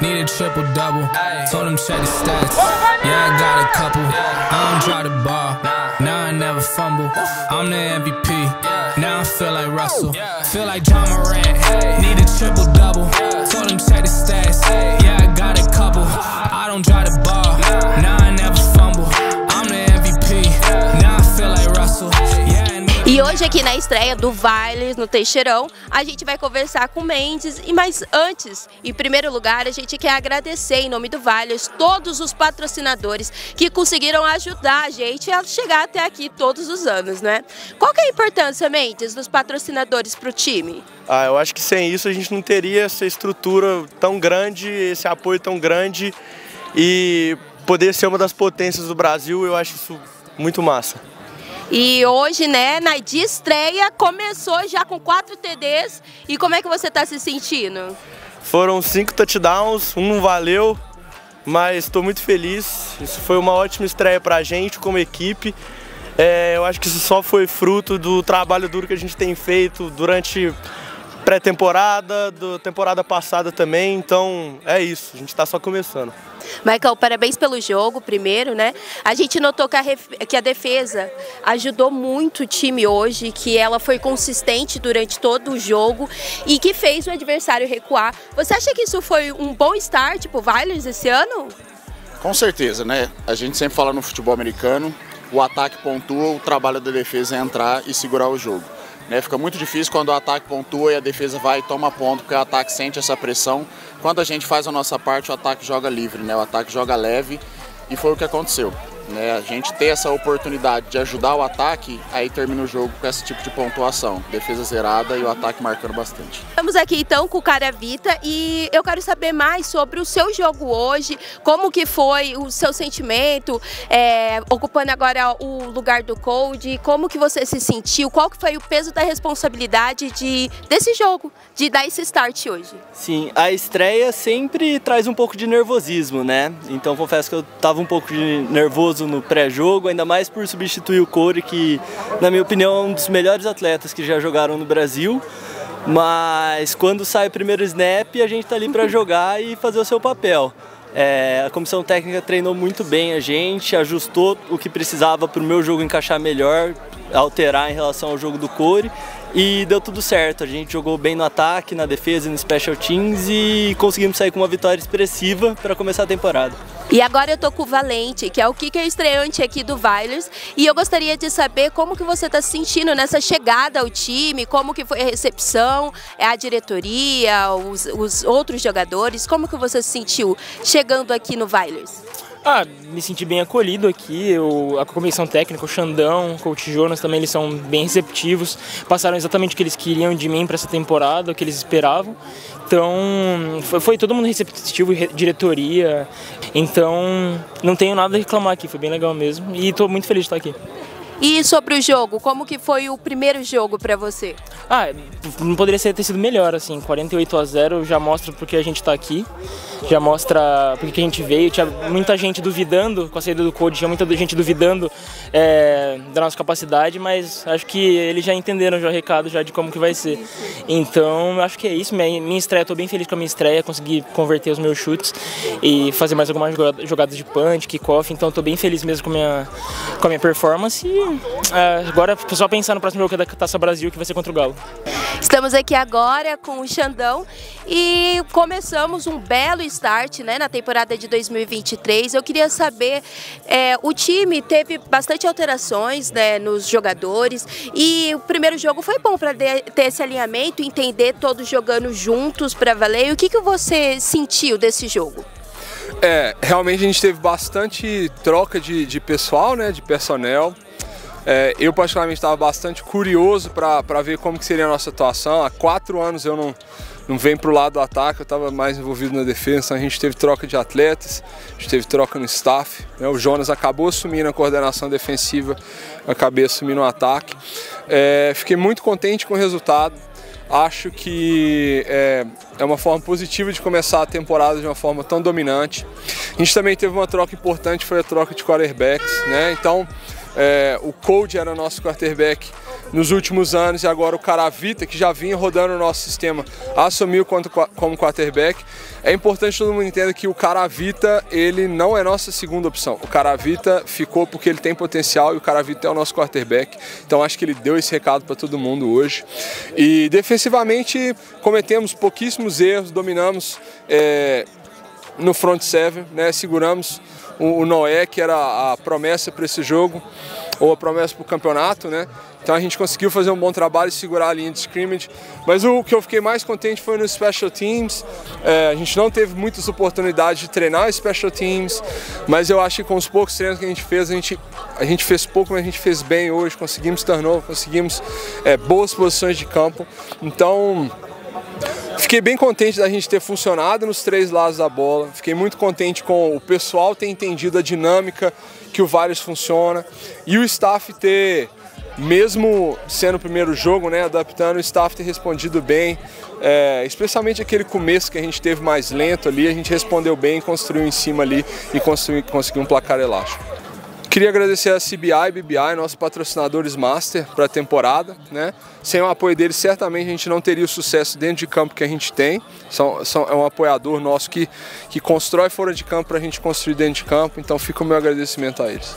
triple double. Told him check the stats. Yeah, I got a couple. I don't drop the ball. Now I never fumble. I'm the MVP. Now I feel like Russell. Feel like John Morant. Need a triple double. Aqui na estreia do Vailes no Teixeirão, a gente vai conversar com Mendes. E mas antes, em primeiro lugar, a gente quer agradecer em nome do Vailes todos os patrocinadores que conseguiram ajudar a gente a chegar até aqui todos os anos, né? Qual que é a importância, Mendes, dos patrocinadores para o time? Ah, eu acho que sem isso a gente não teria essa estrutura tão grande, esse apoio tão grande e poder ser uma das potências do Brasil, eu acho isso muito massa. E hoje, né, na de estreia, começou já com quatro TDs. E como é que você está se sentindo? Foram cinco touchdowns, um não valeu, mas estou muito feliz. Isso foi uma ótima estreia para a gente como equipe. É, eu acho que isso só foi fruto do trabalho duro que a gente tem feito durante pré-temporada, da temporada passada também. Então é isso, a gente está só começando. Michael, parabéns pelo jogo, primeiro, né? A gente notou que a, ref- que a defesa ajudou muito o time hoje, que ela foi consistente durante todo o jogo e que fez o adversário recuar. Você acha que isso foi um bom start pro Vailers esse ano? Com certeza, né? A gente sempre fala no futebol americano, o ataque pontua, o trabalho da defesa é entrar e segurar o jogo. Né? Fica muito difícil quando o ataque pontua e a defesa vai e toma ponto, porque o ataque sente essa pressão. Quando a gente faz a nossa parte, o ataque joga livre, né? O ataque joga leve e foi o que aconteceu. Né? A gente ter essa oportunidade de ajudar o ataque, aí termina o jogo com esse tipo de pontuação. Defesa zerada e o ataque marcando bastante. Estamos aqui então com o Cara Vita e eu quero saber mais sobre o seu jogo hoje, como que foi o seu sentimento, é, ocupando agora o lugar do Cold, como que você se sentiu, qual que foi o peso da responsabilidade de, desse jogo, de dar esse start hoje? Sim, a estreia sempre traz um pouco de nervosismo, né? Então confesso que eu tava um pouco de nervoso no pré-jogo, ainda mais por substituir o Corey, que na minha opinião é um dos melhores atletas que já jogaram no Brasil. Mas quando sai o primeiro snap, a gente tá ali para jogar e fazer o seu papel. É, a comissão técnica treinou muito bem a gente, ajustou o que precisava para o meu jogo encaixar melhor, alterar em relação ao jogo do Core e deu tudo certo. A gente jogou bem no ataque, na defesa no special teams e conseguimos sair com uma vitória expressiva para começar a temporada. E agora eu tô com o Valente, que é o kicker estreante aqui do Vailers, e eu gostaria de saber como que você está se sentindo nessa chegada ao time, como que foi a recepção, é a diretoria, os, os outros jogadores, como que você se sentiu chegando aqui no Vailers? Ah, me senti bem acolhido aqui. Eu, a comissão técnica, o Xandão, o Coach Jonas também, eles são bem receptivos. Passaram exatamente o que eles queriam de mim para essa temporada, o que eles esperavam. Então, foi, foi todo mundo receptivo, re- diretoria. Então, não tenho nada a reclamar aqui, foi bem legal mesmo. E estou muito feliz de estar aqui. E sobre o jogo, como que foi o primeiro jogo para você? Ah, não poderia ter sido melhor, assim, 48 a 0 já mostra porque a gente tá aqui, já mostra porque que a gente veio, tinha muita gente duvidando com a saída do Code, tinha muita gente duvidando é, da nossa capacidade, mas acho que eles já entenderam já o recado já de como que vai ser. Então, acho que é isso, minha, minha estreia, tô bem feliz com a minha estreia, consegui converter os meus chutes e fazer mais algumas joga- jogadas de punch, kickoff, então tô bem feliz mesmo com a minha, com a minha performance é, agora só pensar no próximo jogo que é da Taça Brasil, que vai ser contra o Galo. Estamos aqui agora com o Xandão e começamos um belo start né, na temporada de 2023. Eu queria saber, é, o time teve bastante alterações né, nos jogadores e o primeiro jogo foi bom para ter esse alinhamento, entender todos jogando juntos para valer. E o que, que você sentiu desse jogo? É, realmente a gente teve bastante troca de, de pessoal, né, de personnel. É, eu particularmente estava bastante curioso para ver como que seria a nossa atuação. Há quatro anos eu não, não venho para o lado do ataque, eu estava mais envolvido na defesa. Então a gente teve troca de atletas, a gente teve troca no staff. né, o Jonas acabou assumindo a coordenação defensiva, acabei assumindo o ataque. É, fiquei muito contente com o resultado. Acho que é, é uma forma positiva de começar a temporada de uma forma tão dominante. A gente também teve uma troca importante, foi a troca de quarterbacks, né? Então, é, o Cold era nosso quarterback nos últimos anos e agora o Caravita, que já vinha rodando o nosso sistema, assumiu como quarterback. É importante todo mundo entenda que o Caravita, ele não é nossa segunda opção. O Caravita ficou porque ele tem potencial e o Caravita é o nosso quarterback. Então acho que ele deu esse recado para todo mundo hoje. E defensivamente cometemos pouquíssimos erros, dominamos é, no front seven, né? seguramos o, o Noé, que era a promessa para esse jogo, ou a promessa para o campeonato, né? Então a gente conseguiu fazer um bom trabalho e segurar a linha de scrimmage. Mas o que eu fiquei mais contente foi nos special teams. É, a gente não teve muitas oportunidades de treinar special teams, mas eu acho que com os poucos treinos que a gente fez, a gente, a gente fez pouco, mas a gente fez bem hoje. Conseguimos turnover, conseguimos é, boas posições de campo. Então Fiquei bem contente da gente ter funcionado nos três lados da bola. Fiquei muito contente com o pessoal ter entendido a dinâmica que o Vários funciona e o staff ter, mesmo sendo o primeiro jogo, né, adaptando, o staff ter respondido bem. É, especialmente aquele começo que a gente teve mais lento ali, a gente respondeu bem, construiu em cima ali e conseguiu um placar elástico. Queria agradecer a CBI e BBI, nossos patrocinadores master para a temporada. Né? Sem o apoio deles, certamente a gente não teria o sucesso dentro de campo que a gente tem. São, são, é um apoiador nosso que, que constrói fora de campo para a gente construir dentro de campo. Então fica o meu agradecimento a eles.